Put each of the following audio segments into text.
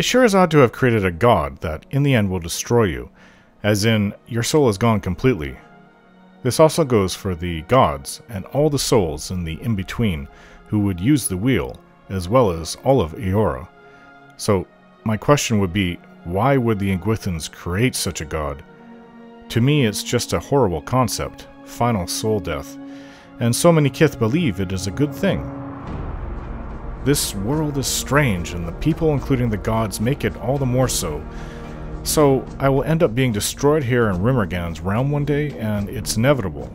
It sure is odd to have created a god that in the end will destroy you, as in, your soul is gone completely. This also goes for the gods and all the souls in the in between who would use the wheel, as well as all of Eora. So, my question would be why would the Engwithans create such a god? To me, it's just a horrible concept final soul death, and so many Kith believe it is a good thing. This world is strange, and the people, including the gods, make it all the more so. So, I will end up being destroyed here in Rymrgand's realm one day, and it's inevitable.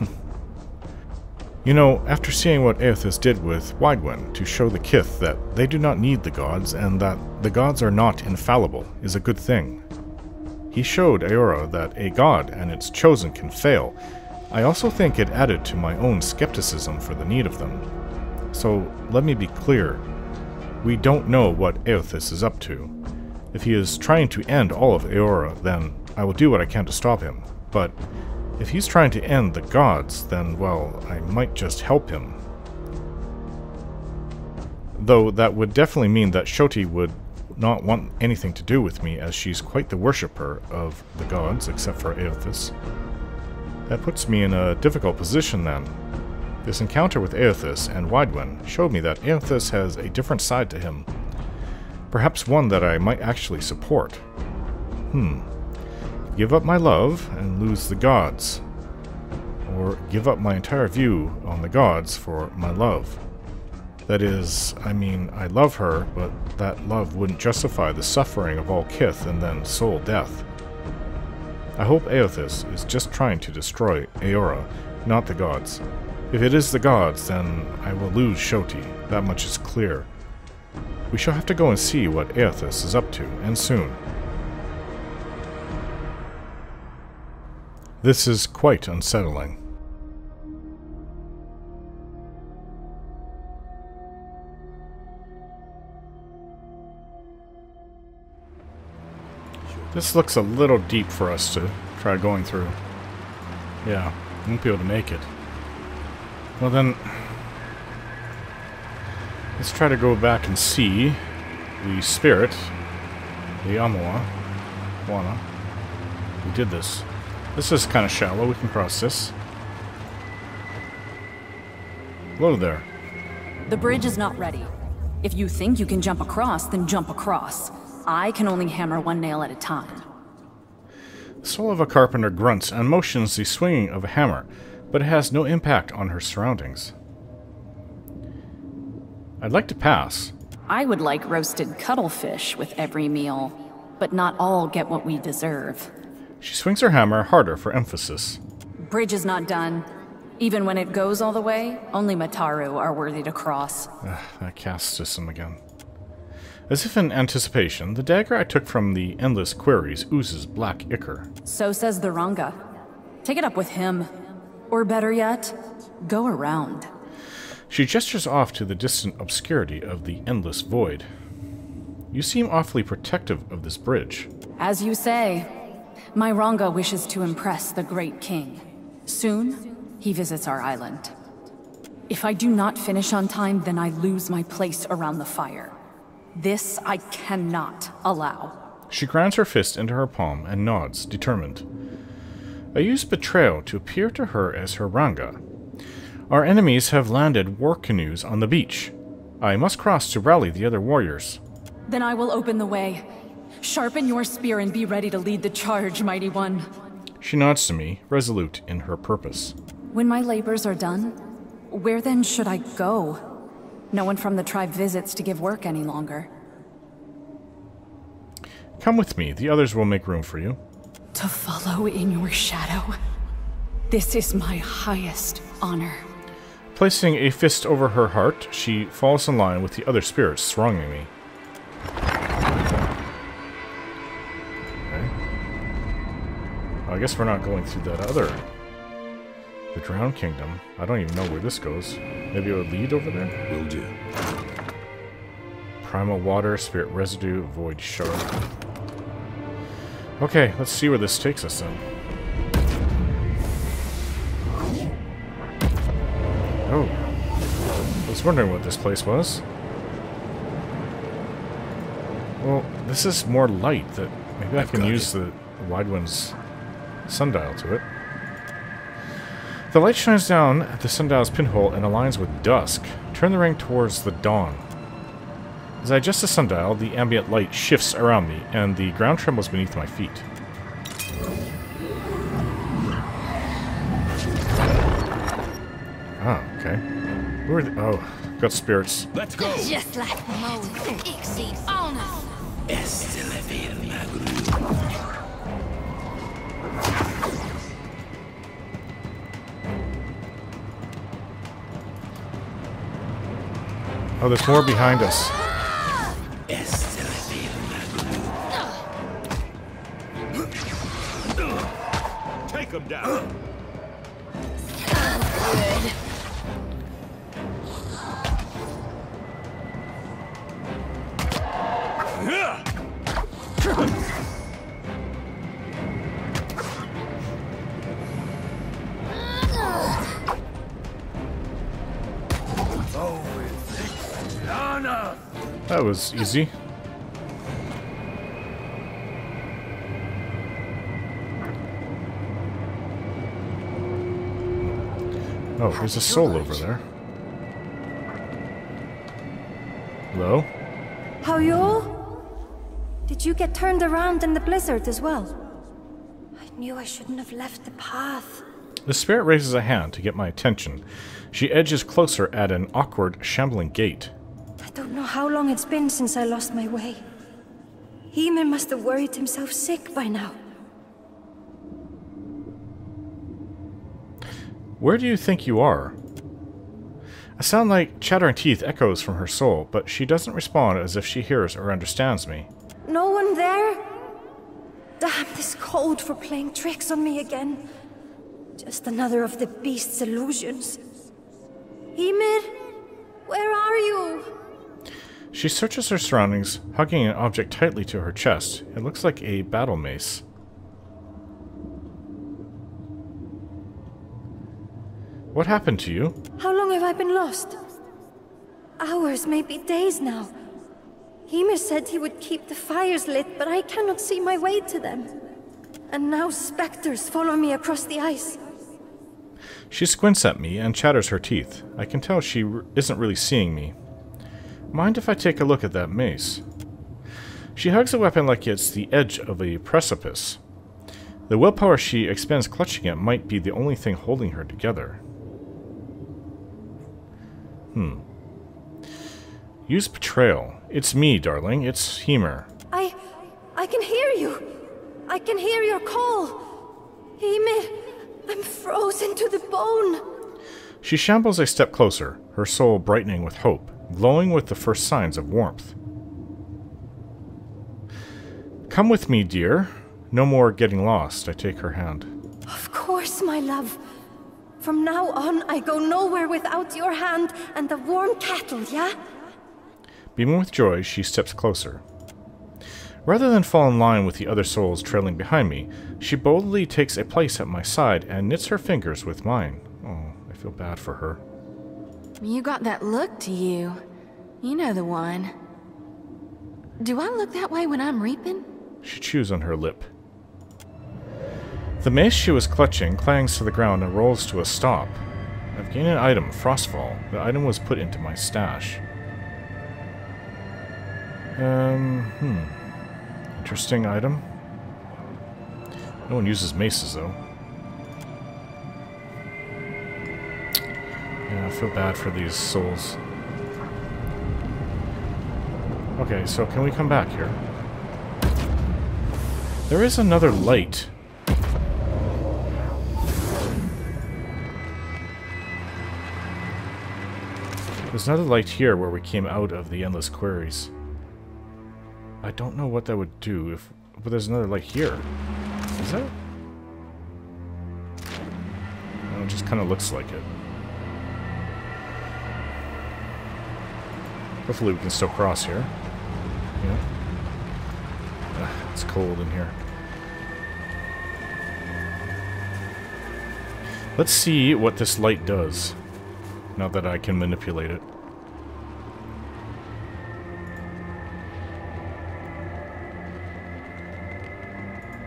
you know, after seeing what Eothas did with Waidwen to show the Kith that they do not need the gods, and that the gods are not infallible, is a good thing. He showed Eora that a god and its chosen can fail. I also think it added to my own skepticism for the need of them. So let me be clear. We don't know what Eothas is up to. If he is trying to end all of Eora, then I will do what I can to stop him. But if he's trying to end the gods, then, well, I might just help him. Though that would definitely mean that Xoti would not want anything to do with me, as she's quite the worshipper of the gods, except for Eothas. That puts me in a difficult position then. This encounter with Eothas and Waidwen showed me that Eothas has a different side to him. Perhaps one that I might actually support. Hmm. Give up my love and lose the gods. Or give up my entire view on the gods for my love. That is, I mean, I love her, but that love wouldn't justify the suffering of all Kith and then soul death. I hope Eothas is just trying to destroy Eora, not the gods. If it is the gods, then I will lose Xoti. That much is clear. We shall have to go and see what Eothas is up to, and soon. This is quite unsettling. This looks a little deep for us to try going through. Yeah, won't be able to make it. Well then, let's try to go back and see the spirit, the Amoa, Wana. We did this. This is kind of shallow. We can cross this. Hello there. The bridge is not ready. If you think you can jump across, then jump across. I can only hammer one nail at a time. The soul of a carpenter grunts and motions the swinging of a hammer but it has no impact on her surroundings. I'd like to pass. I would like roasted cuttlefish with every meal, but not all get what we deserve. She swings her hammer harder for emphasis. Bridge is not done. Even when it goes all the way, only Mataru are worthy to cross. Ugh, that caste system again. As if in anticipation, the dagger I took from the endless queries oozes black ichor. So says the Ranga. Take it up with him. Or better yet, go around. She gestures off to the distant obscurity of the endless void. You seem awfully protective of this bridge. As you say, my Ranga wishes to impress the great king. Soon, he visits our island. If I do not finish on time, then I lose my place around the fire. This I cannot allow. She grinds her fist into her palm and nods, determined. I use betrayal to appear to her as her Ranga. Our enemies have landed war canoes on the beach. I must cross to rally the other warriors. Then I will open the way. Sharpen your spear and be ready to lead the charge, mighty one. She nods to me, resolute in her purpose. When my labors are done, where then should I go? No one from the tribe visits to give work any longer. Come with me, the others will make room for you. To follow in your shadow? This is my highest honor. Placing a fist over her heart, she falls in line with the other spirits thronging me. Okay. Well, I guess we're not going through that other... The Drowned Kingdom. I don't even know where this goes. Maybe it would lead over there? Will do. Primal Water, Spirit Residue, Void Shard. Okay, let's see where this takes us then. Oh. I was wondering what this place was. Well, this is more light. That maybe i I've can got use the Waidwen's sundial to it. The light shines down at the sundial's pinhole and aligns with dusk. Turn the ring towards the dawn. As I adjust the sundial, the ambient light shifts around me, and the ground trembles beneath my feet. Ah, okay. Who are the, oh, got spirits. Let's go. Just like Moses exceeds honor. Oh, there's more behind us. Was easy. Oh, there's a soul over there. Hello? How you all? Did you get turned around in the blizzard as well? I knew I shouldn't have left the path. The spirit raises a hand to get my attention. She edges closer at an awkward, shambling gait. I don't know how long it's been since I lost my way. Hymir must have worried himself sick by now. Where do you think you are? A sound like chattering teeth echoes from her soul, but she doesn't respond as if she hears or understands me. No one there? Damn this cold for playing tricks on me again. Just another of the beast's illusions. Hymir, where are you? She searches her surroundings, hugging an object tightly to her chest. It looks like a battle mace. What happened to you? How long have I been lost? Hours, maybe days now. Hymir said he would keep the fires lit, but I cannot see my way to them. And now specters follow me across the ice. She squints at me and chatters her teeth. I can tell she isn't really seeing me. Mind if I take a look at that mace? She hugs the weapon like it's the edge of a precipice. The willpower she expends clutching it might be the only thing holding her together. Hmm. Use betrayal. It's me, darling. It's Hymir. I... I can hear you. I can hear your call. Hymir, I'm frozen to the bone. She shambles a step closer, her soul brightening with hope, glowing with the first signs of warmth. Come with me, dear. No more getting lost. I take her hand. Of course, my love. From now on, I go nowhere without your hand and the warm kettle, yeah? Beaming with joy, she steps closer. Rather than fall in line with the other souls trailing behind me, she boldly takes a place at my side and knits her fingers with mine. Oh, I feel bad for her. You got that look to you. You know the one. Do I look that way when I'm reaping? She chews on her lip. The mace she was clutching clangs to the ground and rolls to a stop. I've gained an item, Frostfall. The item was put into my stash. Um, hmm. Interesting item. No one uses maces, though. Yeah, I feel bad for these souls. Okay, so can we come back here? There is another light. There's another light here where we came out of the endless queries. I don't know what that would do if... But there's another light here. Is that? It just kind of looks like it. Hopefully we can still cross here. Yeah. Ugh, it's cold in here. Let's see what this light does. Now that I can manipulate it.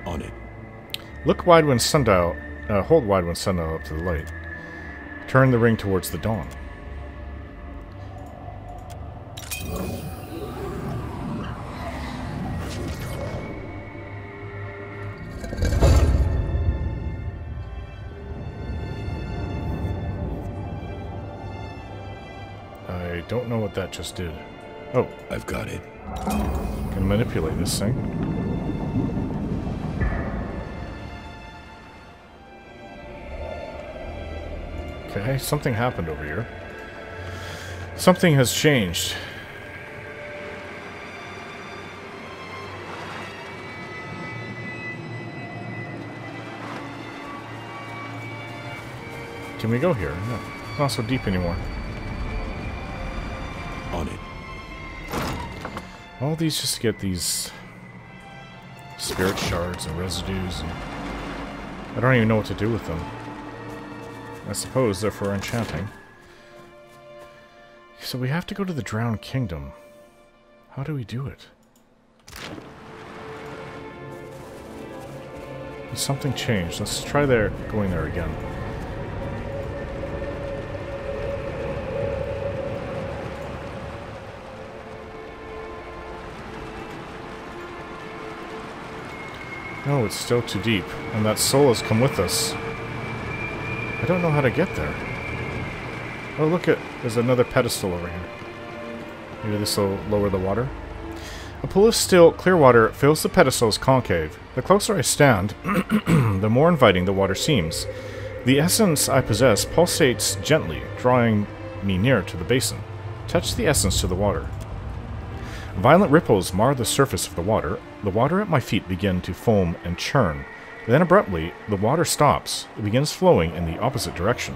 On it. Look Waidwen sundial. Uh, hold Waidwen sundial up to the light. Turn the ring towards the dawn. Don't know what that just did. Oh, I've got it. can manipulate this thing. Okay, something happened over here. Something has changed. Can we go here? No. It's not so deep anymore. All these just get these spirit shards and residues. And I don't even know what to do with them. I suppose they're for enchanting. So we have to go to the Drowned Kingdom. How do we do it? Something changed. Let's try there, going there again. No, it's still too deep, and that soul has come with us. I don't know how to get there. Oh, look at there's another pedestal over here. Maybe this will lower the water. A pool of still, clear water fills the pedestal's concave. The closer I stand, the more inviting the water seems. The essence I possess pulsates gently, drawing me near to the basin. Touch the essence to the water. Violent ripples mar the surface of the water. The water at my feet begin to foam and churn. Then abruptly, the water stops. It begins flowing in the opposite direction.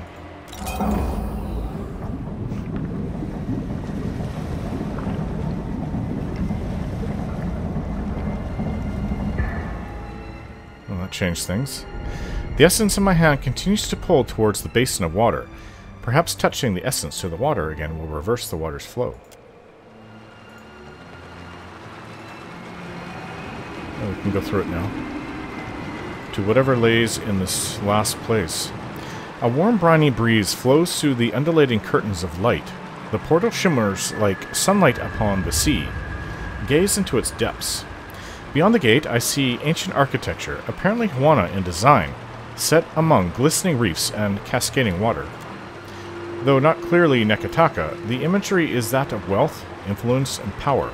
Well, that changed things. The essence in my hand continues to pull towards the basin of water. Perhaps touching the essence to the water again will reverse the water's flow. Oh, we can go through it now. To whatever lays in this last place. A warm, briny breeze flows through the undulating curtains of light. The portal shimmers like sunlight upon the sea. Gaze into its depths. Beyond the gate, I see ancient architecture, apparently Huana in design, set among glistening reefs and cascading water. Though not clearly Neketaka, the imagery is that of wealth, influence, and power.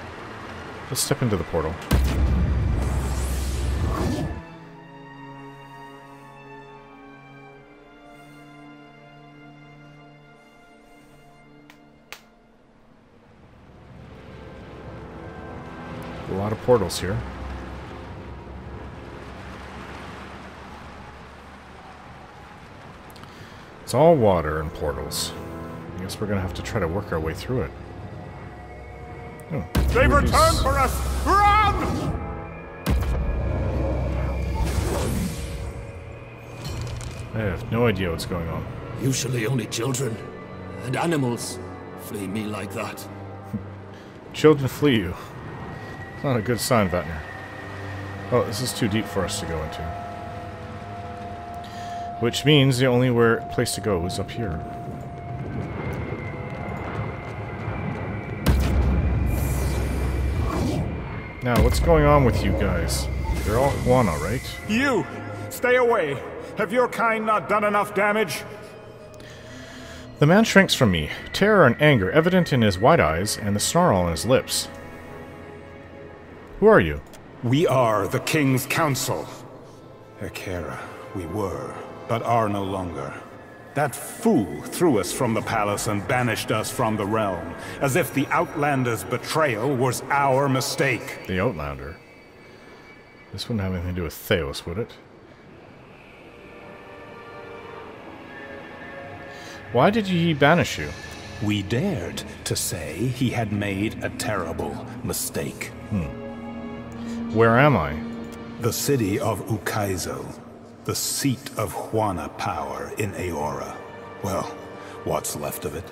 Let's step into the portal. Lot of portals here. It's all water and portals. I guess we're gonna have to try to work our way through it. Hmm. Oh, They've where are these- returned for us! Run! I have no idea what's going on. Usually only children and animals flee me like that. Children flee you. It's not a good sign, Vatnir. Oh, this is too deep for us to go into. Which means the only where place to go is up here. Now, what's going on with you guys? You're all Huana, right? You! Stay away! Have your kind not done enough damage? The man shrinks from me, terror and anger evident in his wide eyes and the snarl on his lips. Who are you? We are the King's Council. Hekera, we were, but are no longer. That fool threw us from the palace and banished us from the realm, as if the Outlander's betrayal was our mistake. The Outlander. This wouldn't have anything to do with Eothas, would it? Why did he banish you? We dared to say he had made a terrible mistake. Hmm. Where am I? The city of Ukaizo, the seat of Huana power in Eora. Well, what's left of it?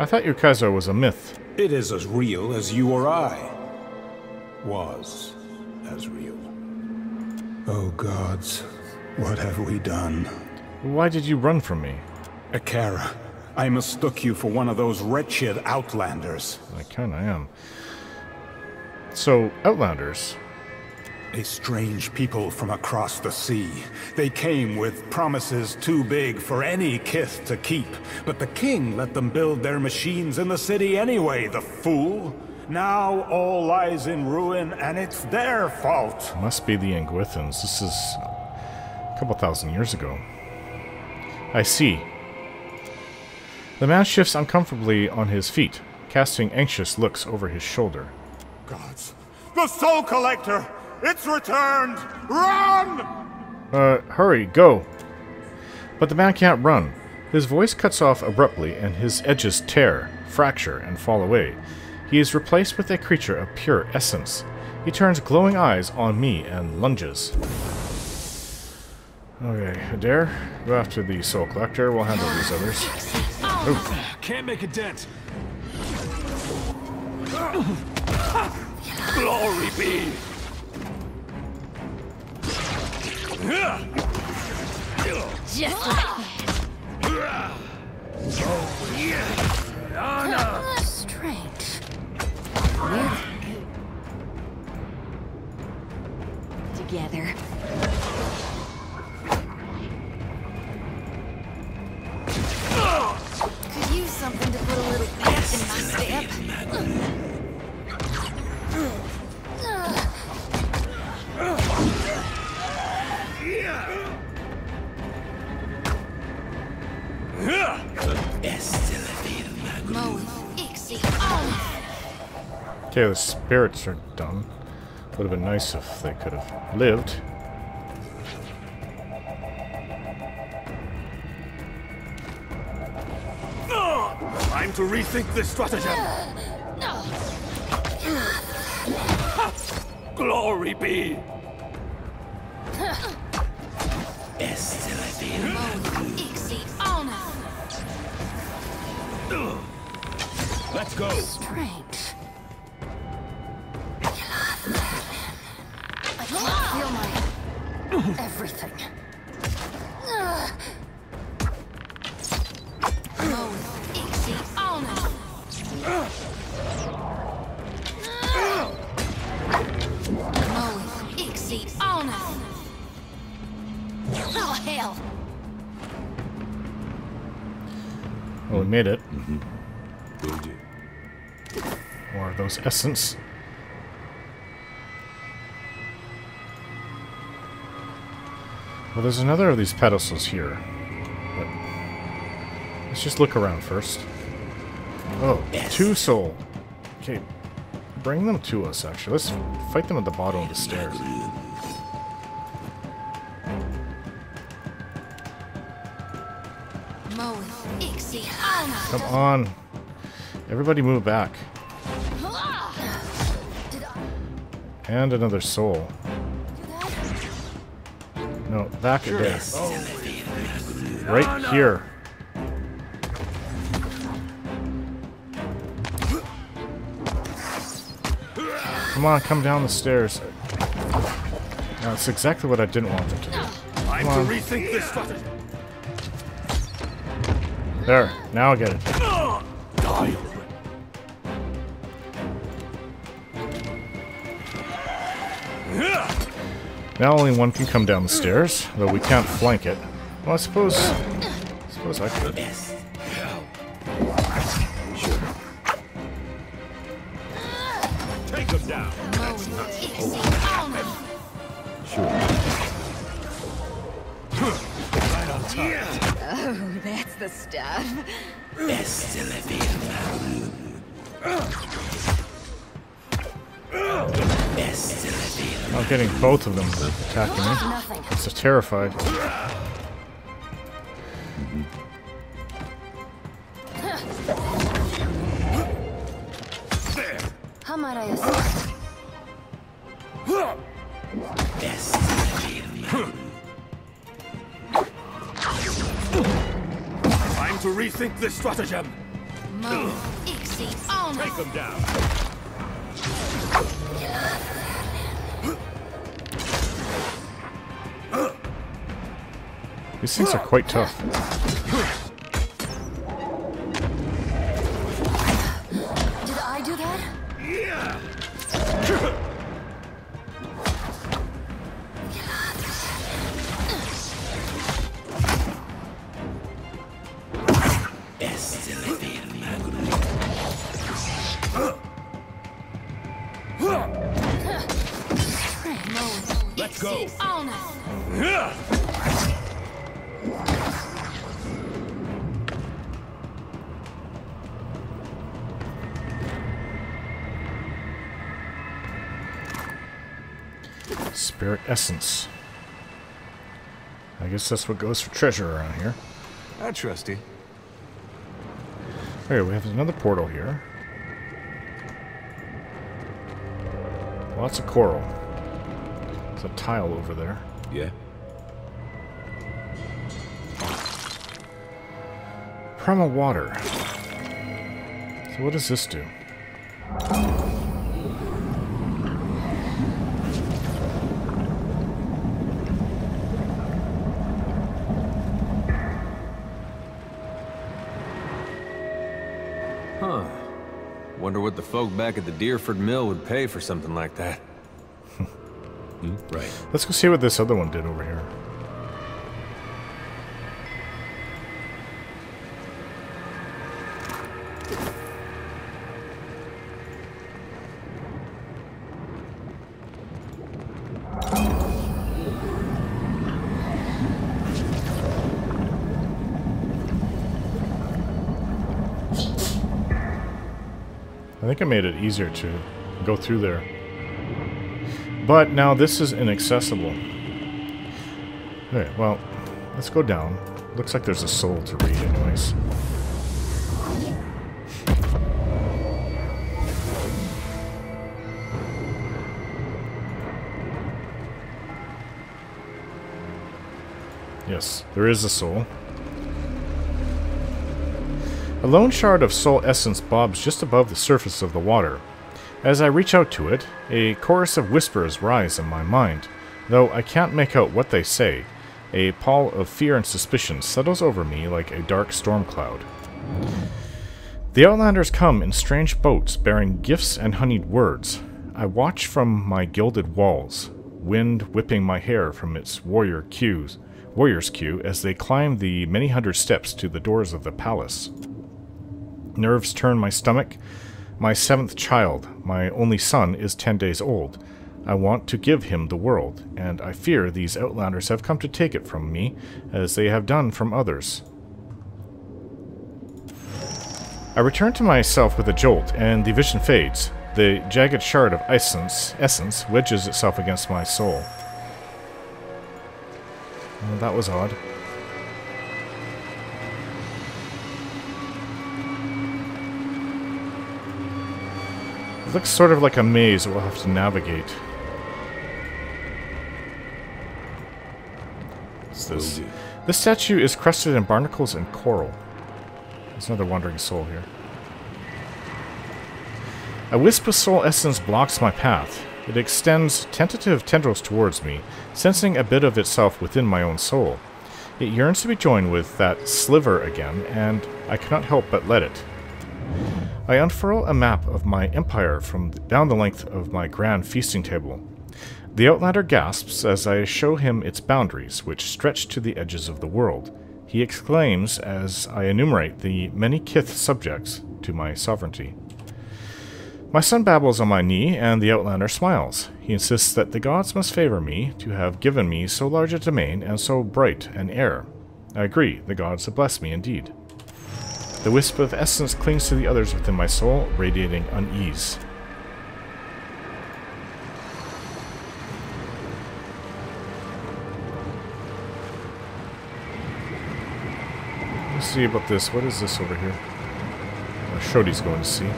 I thought Ukaizo was a myth. It is as real as you or I. Was as real. Oh gods, what have we done? Why did you run from me? Akara, I mistook you for one of those wretched outlanders. I kinda am. So, Outlanders. A strange people from across the sea. They came with promises too big for any kith to keep. But the king let them build their machines in the city anyway, the fool. Now all lies in ruin, and it's their fault. Must be the Engwithans. This is a couple thousand years ago. I see. The man shifts uncomfortably on his feet, casting anxious looks over his shoulder. Gods. The Soul Collector! It's returned! Run! Uh, hurry, go! But the man can't run. His voice cuts off abruptly, and his edges tear, fracture, and fall away. He is replaced with a creature of pure essence. He turns glowing eyes on me and lunges. Okay, Edér, go after the Soul Collector. We'll handle these others. Can't make a dent. Glory be! Just like that. Strange. We're together. Could use something to put a little pep in my step. Okay, the spirits are done. Would have been nice if they could have lived. Time to rethink this stratagem. Glory be! Ixie, on! Let's go! Strange. More of those essence. Well, there's another of these pedestals here. But let's just look around first. Oh, two soul. Okay, bring them to us, actually. Let's fight them at the bottom of the stairs. Moe, Ixie, on! Come on. Everybody move back. And another soul. No, back again. Right here. Come on, come down the stairs. That's exactly what I didn't want them to do. Come to on. rethink this stratagem. There, now I get it. Now only one can come down the stairs, though we can't flank it. Well, I suppose... I suppose I could. Take him down. Moe, Ixie, on! Right on time. Oh, that's the stuff. I'm getting both of them attacking me. Nothing. I'm so terrified. How might I assist? Time to rethink this stratagem. Moe, Ixie, on! Take him down. These things are quite tough. Essence. I guess that's what goes for treasure around here. Ah, I trust you. Okay, we have another portal here. Lots of coral. There's a tile over there. Yeah. Primal water. So what does this do? Folk back at the Dyrford Mill would pay for something like that. Hmm. Right. Let's go see what this other one did over here. I think I made it easier to go through there. But now this is inaccessible. Okay, well, let's go down. Looks like there's a soul to read anyways. Yes, there is a soul. A lone shard of soul essence bobs just above the surface of the water. As I reach out to it, a chorus of whispers rise in my mind, though I can't make out what they say. A pall of fear and suspicion settles over me like a dark storm cloud. The Outlanders come in strange boats bearing gifts and honeyed words. I watch from my gilded walls, wind whipping my hair from its warrior cues, warrior's queue as they climb the many hundred steps to the doors of the palace. Nerves turn my stomach. My seventh child, my only son, is ten days old. I want to give him the world, and I fear these outlanders have come to take it from me, as they have done from others. I return to myself with a jolt, and the vision fades. The jagged shard of essence, essence wedges itself against my soul. Well, that was odd. It looks sort of like a maze that we'll have to navigate. What's this? This statue is crusted in barnacles and coral. There's another wandering soul here. A wisp of soul essence blocks my path. It extends tentative tendrils towards me, sensing a bit of itself within my own soul. It yearns to be joined with that sliver again, and I cannot help but let it. I unfurl a map of my empire from down the length of my grand feasting table. The Outlander gasps as I show him its boundaries, which stretch to the edges of the world. He exclaims as I enumerate the many kith subjects to my sovereignty. My son babbles on my knee, and the Outlander smiles. He insists that the gods must favor me to have given me so large a domain and so bright an heir. I agree, the gods have blessed me indeed. The wisp of essence clings to the others within my soul, radiating unease. Let's see about this. What is this over here? Uh, Xoti's going to see.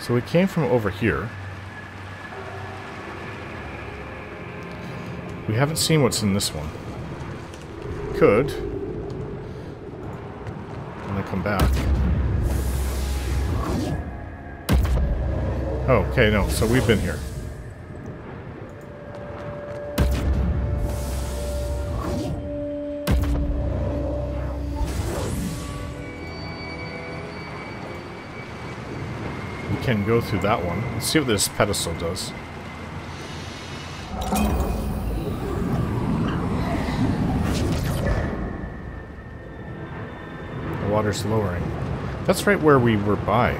So we came from over here. We haven't seen what's in this one. Could. When I come back. Oh, okay, no. So we've been here. We can go through that one. Let's see what this pedestal does. Water's lowering. That's right where we were by.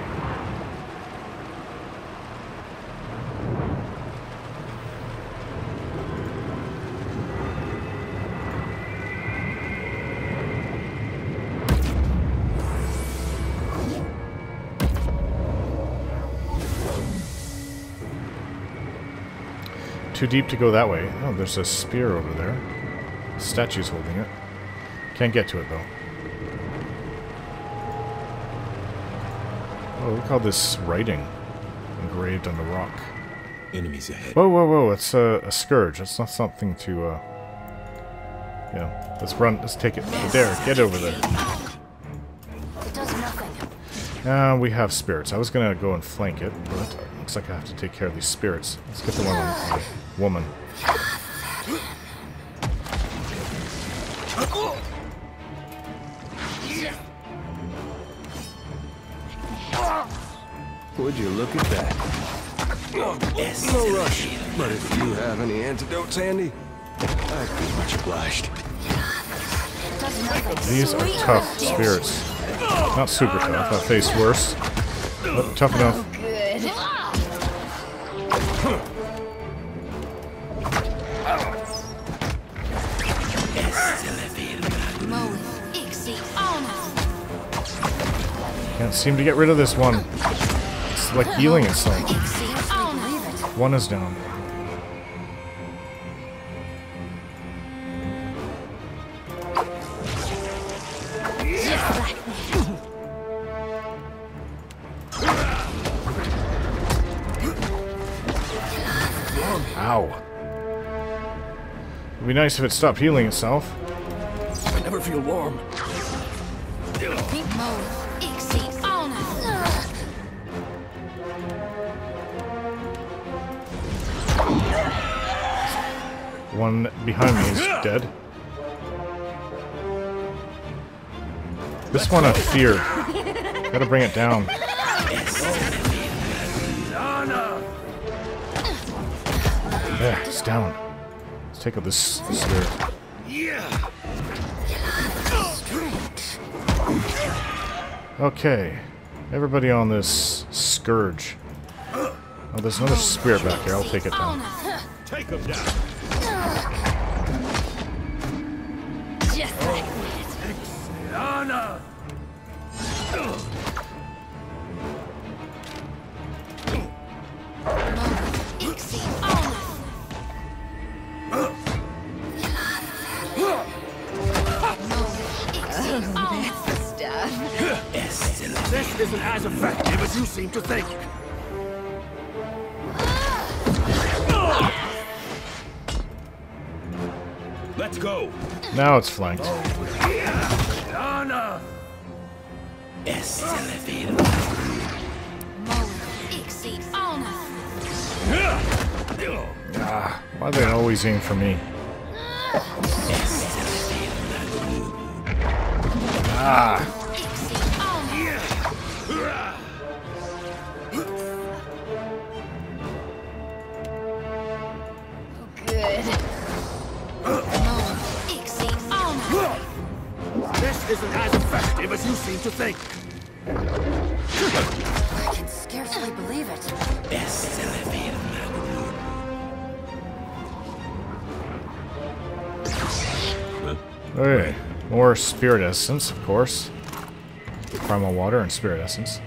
Too deep to go that way. Oh, there's a spear over there. Statue's holding it. Can't get to it, though. Oh, look at all this writing engraved on the rock. Enemies ahead. Whoa, whoa, whoa, it's a, a scourge. That's not something to, uh... Yeah, let's run, let's take it. There, get over there. It does nothing. Uh, we have spirits. I was gonna go and flank it, but looks like I have to take care of these spirits. Let's get the one on the woman. Any antidotes I'd be much obliged. These are tough spirits. Not super tough. I face worse. But tough enough. Can't seem to get rid of this one. It's like healing itself. One is down. It'd be nice if it stopped healing itself. I never feel warm. Moly, Ixie, Ona. One behind me is dead. This one I fear. Gotta bring it down. Yeah, it's down. Take out this spirit. Okay. Everybody on this scourge. Oh, there's another spirit back here. I'll take it down. Take them down. Let's go. Now it's flanked. Ah, why they always aim for me? Ah, you seem to think. I can scarcely believe it. Best elevator. okay. More spirit essence, of course. Primal water and spirit essence.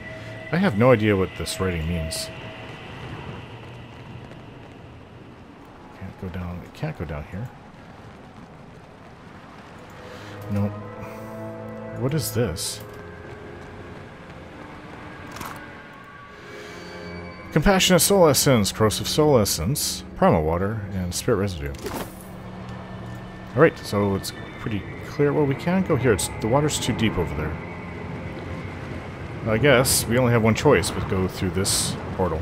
I have no idea what this rating means. Can't go down. Can't go down here. Nope. What is this? Compassionate Soul Essence, Corrosive Soul Essence, Primal Water, and Spirit Residue. Alright, so it's pretty clear. Well, we can't go here. It's, the water's too deep over there. I guess we only have one choice, but go through this portal.